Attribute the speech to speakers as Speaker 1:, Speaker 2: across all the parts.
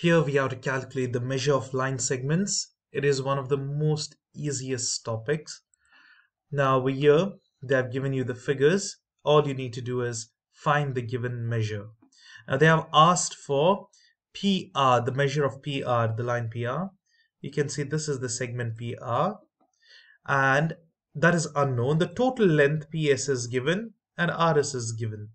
Speaker 1: Here we have to calculate the measure of line segments. It is one of the most easiest topics. Now over here, they have given you the figures. All you need to do is find the given measure. Now they have asked for PR, the measure of PR, the line PR. You can see this is the segment PR and that is unknown. The total length PS is given and RS is given.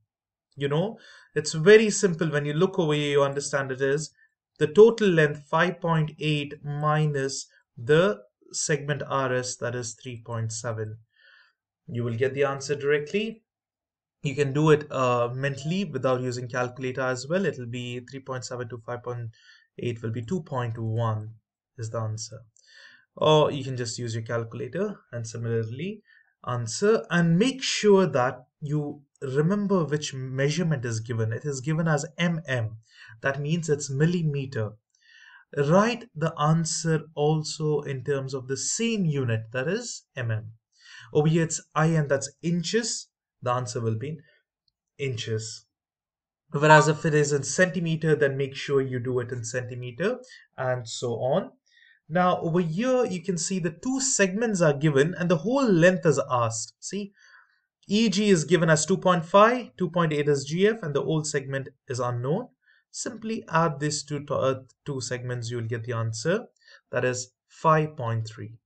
Speaker 1: You know, it's very simple. When you look over here, you understand it is the total length 5.8 minus the segment RS that is 3.7. You will get the answer directly. You can do it uh, mentally without using calculator as well. It will be 3.7 to 5.8 will be 2.1 is the answer. Or you can just use your calculator and similarly answer and make sure that you remember which measurement is given. It is given as mm. That means it's millimeter. Write the answer also in terms of the same unit, that is mm. Over here it's IN, that's inches. The answer will be inches. Whereas if it is in centimeter, then make sure you do it in centimeter and so on. Now over here, you can see the two segments are given and the whole length is asked. See, EG is given as 2.5, 2.8 is GF, and the old segment is unknown. Simply add these two, uh, two segments, you will get the answer. That is 5.3.